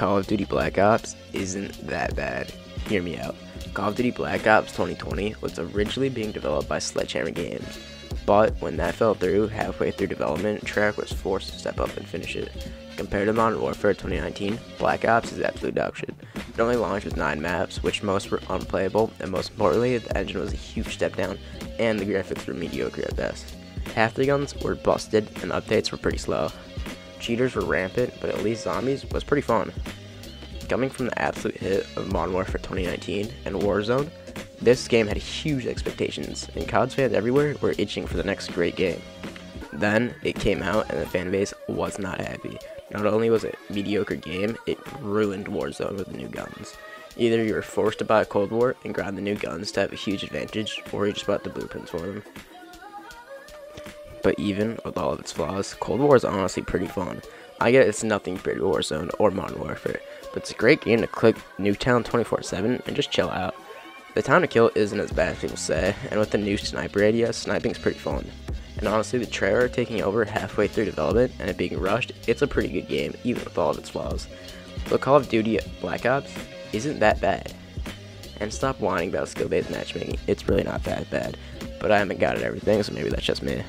Call of Duty Black Ops isn't that bad. Hear me out. Call of Duty Black Ops 2020 was originally being developed by Sledgehammer Games, but when that fell through halfway through development, Treyarch was forced to step up and finish it. Compared to Modern Warfare 2019, Black Ops is absolute dog shit. It only launched with 9 maps, which most were unplayable, and most importantly, the engine was a huge step down, and the graphics were mediocre at best. Half the guns were busted, and updates were pretty slow. Cheaters were rampant, but at least zombies was pretty fun. Coming from the absolute hit of Modern Warfare 2019 and Warzone, this game had huge expectations, and CODs fans everywhere were itching for the next great game. Then, it came out and the fanbase was not happy. Not only was it a mediocre game, it ruined Warzone with the new guns. Either you were forced to buy Cold War and grind the new guns to have a huge advantage, or you just bought the blueprints for them. But even with all of its flaws, Cold War is honestly pretty fun. I get it's nothing compared to Warzone or Modern Warfare, but it's a great game to click Nuketown 24-7 and just chill out. The time to kill isn't as bad as people say, and with the new sniper idea, sniping's pretty fun. And honestly, the Treyarch taking over halfway through development and it being rushed, it's a pretty good game, even with all of its flaws. So Call of Duty Black Ops isn't that bad. And stop whining about skill-based matchmaking, it's really not that bad. But I haven't got it everything, so maybe that's just me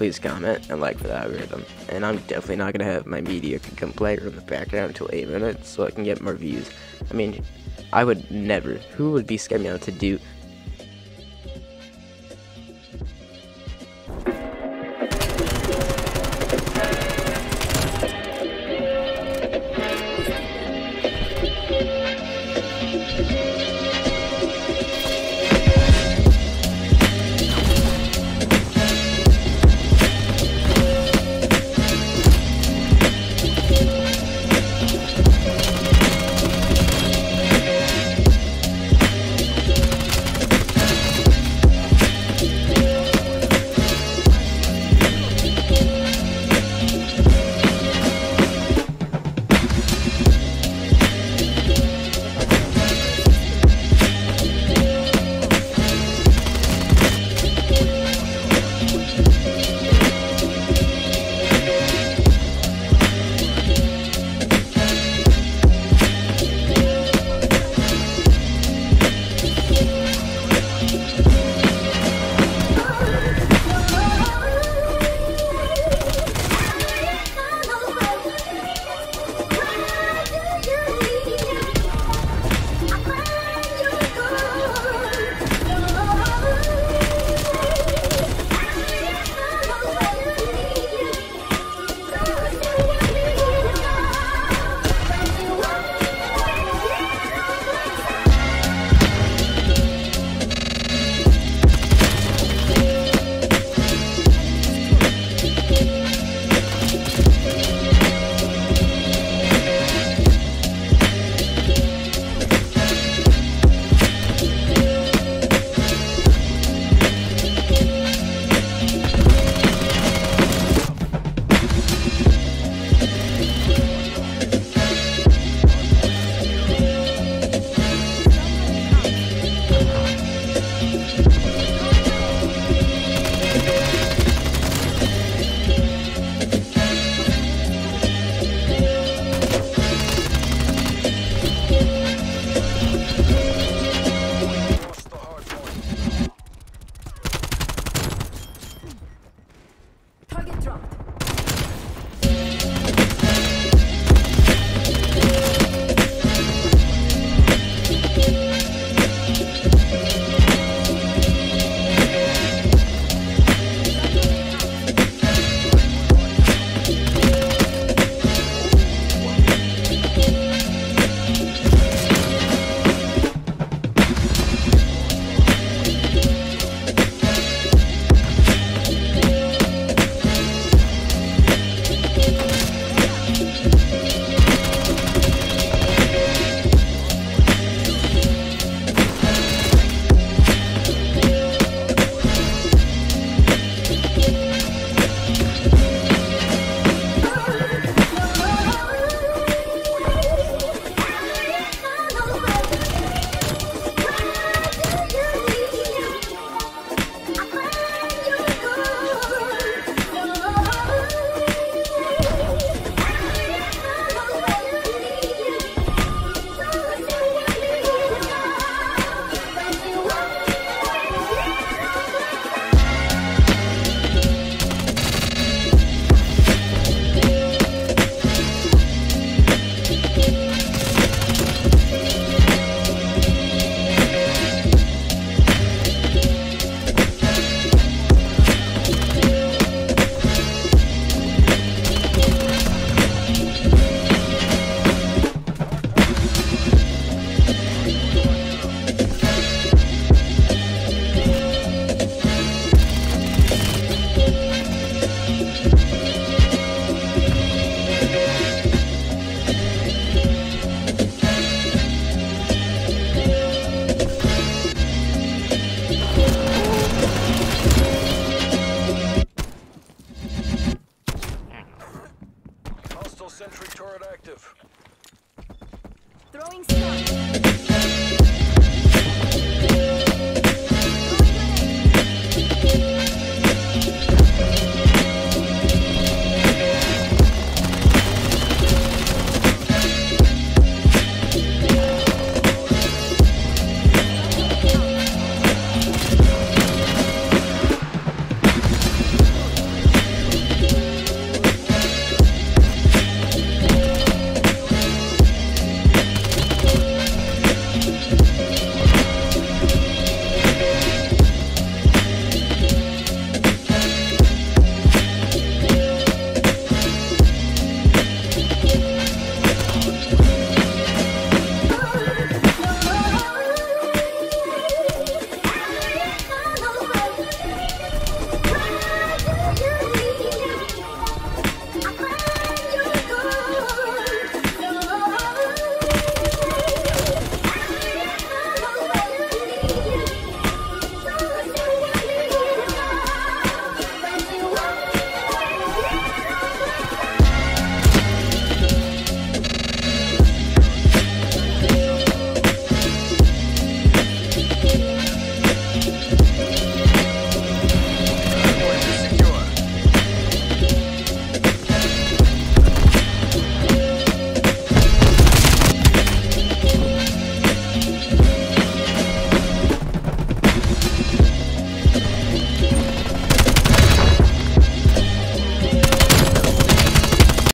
please comment and like for the algorithm. And I'm definitely not to have my mediocre complainer in the background until 8 minutes so I can get more views. I mean, I would never. Who would be scared enough to do sentry turret active. Throwing stun.